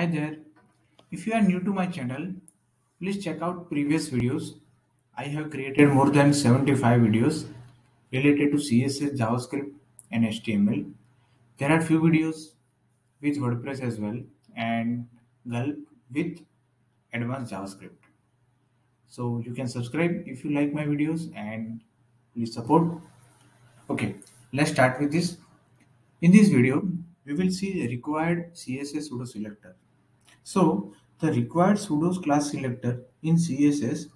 Hi there. If you are new to my channel, please check out previous videos. I have created more than 75 videos related to CSS, JavaScript and HTML. There are few videos with WordPress as well and Gulp with advanced JavaScript. So you can subscribe if you like my videos and please support. Okay, let's start with this. In this video, we will see required CSS pseudo selector. So the required pseudo class selector in CSS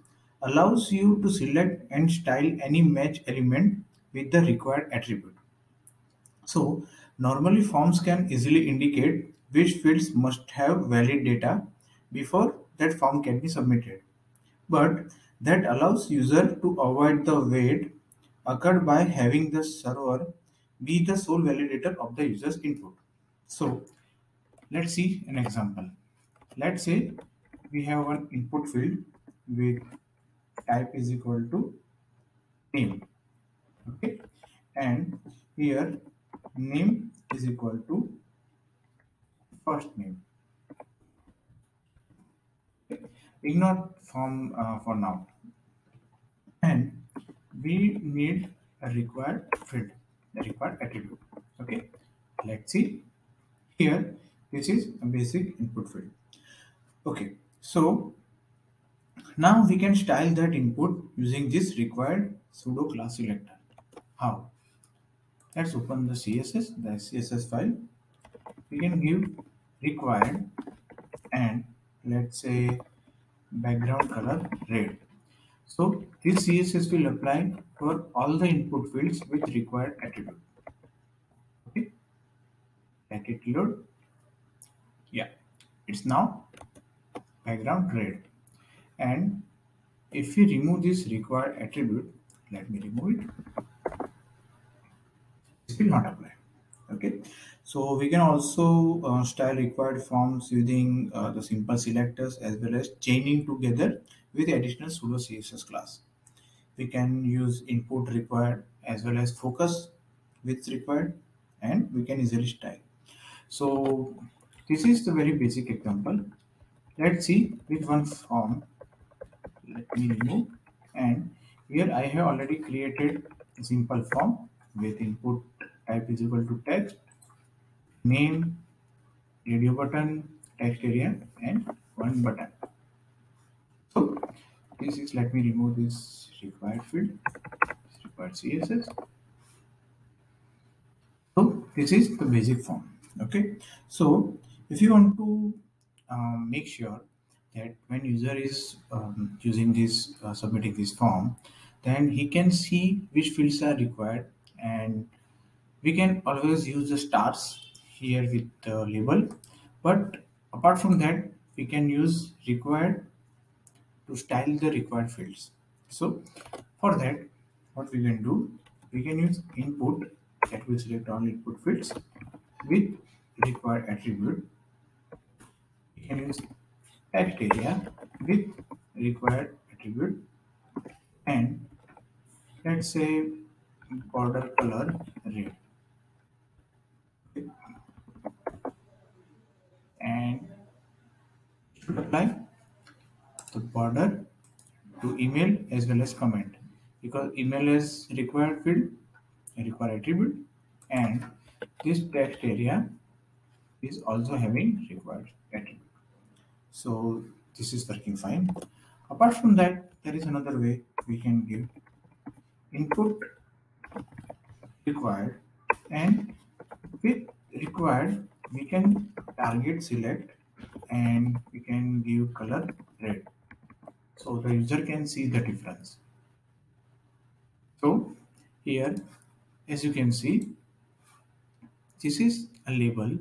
allows you to select and style any match element with the required attribute. So normally forms can easily indicate which fields must have valid data before that form can be submitted. But that allows user to avoid the wait occurred by having the server be the sole validator of the user's input. So let's see an example. Let's say we have one input field with type is equal to name. Okay, and here name is equal to first name. Okay. Ignore form uh, for now. And we need a required field, the required attribute. Okay, let's see here. This is a basic input field. Okay, so now we can style that input using this required pseudo class selector. How? Let's open the CSS, the CSS file. We can give required and let's say background color red. So this CSS will apply for all the input fields with required attribute. Okay, it load. Yeah, it's now background red. And if we remove this required attribute, let me remove it. This will not apply. Okay? So we can also uh, style required forms using uh, the simple selectors as well as chaining together with additional pseudo css class. We can use input required as well as focus with required and we can easily style. So this is the very basic example let's see with one form let me remove and here i have already created a simple form with input type is equal to text, name, radio button, text area, and one button. So this is let me remove this required field, required CSS. So this is the basic form. Okay. So if you want to um, make sure that when user is um, using this uh, submitting this form, then he can see which fields are required and we can always use the stars here with the label. But apart from that we can use required to style the required fields. So for that what we can do we can use input that will select all input fields with required attribute text area with required attribute and let's say border color red. And should apply the border to email as well as comment. Because email is required field required attribute and this text area is also having required attribute so this is working fine. Apart from that there is another way we can give input required. And with required we can target select and we can give color red. So the user can see the difference. So here as you can see this is a label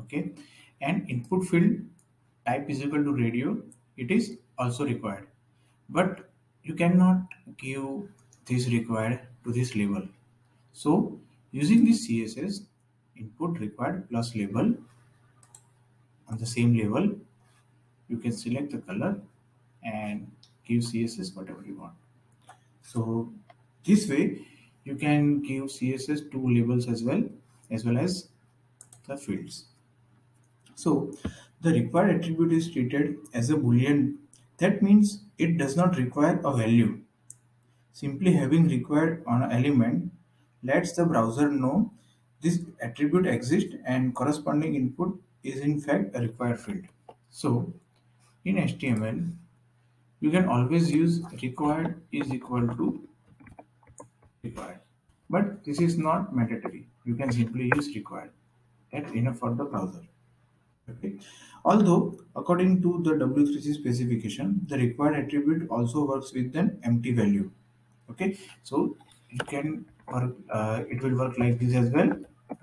okay? And input field type is equal to radio it is also required. But you cannot give this required to this label. So using this css input required plus label on the same label you can select the color and give css whatever you want. So this way you can give css to labels as well as well as the fields. So the required attribute is treated as a boolean. That means it does not require a value. Simply having required on an element lets the browser know this attribute exists and corresponding input is in fact a required field. So in HTML, you can always use required is equal to required. But this is not mandatory. You can simply use required. That's enough for the browser. Okay. Although, according to the W3C specification, the required attribute also works with an empty value. Okay. So it can work. Uh, it will work like this as well,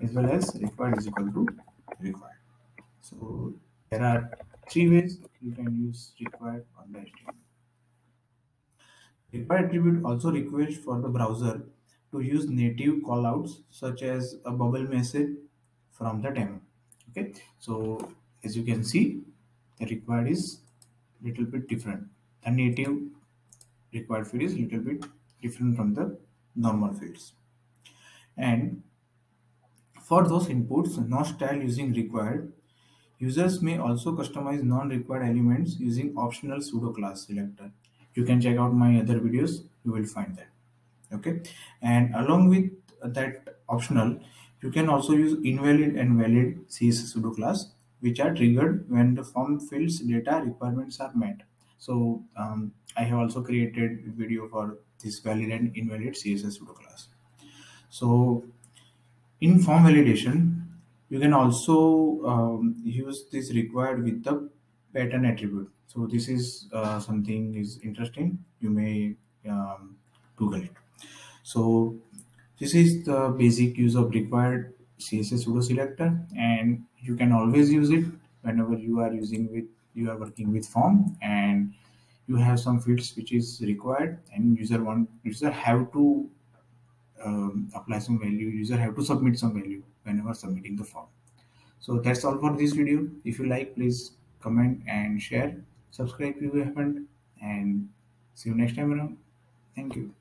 as well as required is equal to required. So there are three ways you can use required on the HTML. Required attribute also requires for the browser to use native callouts such as a bubble message from the demo. Okay, so as you can see, the required is little bit different. The native required field is little bit different from the normal fields. And for those inputs not style using required, users may also customize non-required elements using optional pseudo class selector you can check out my other videos you will find that okay and along with that optional you can also use invalid and valid css pseudo class which are triggered when the form fields data requirements are met. So um, i have also created video for this valid and invalid css pseudo class. So in form validation you can also um, use this required with the pattern attribute. So this is uh, something is interesting. You may um, google it. So this is the basic use of required css pseudo selector and you can always use it whenever you are using with you are working with form and you have some fields which is required and user want user have to um, apply some value user have to submit some value whenever submitting the form. So that's all for this video. If you like please comment and share. Subscribe if you haven't and see you next time around. Thank you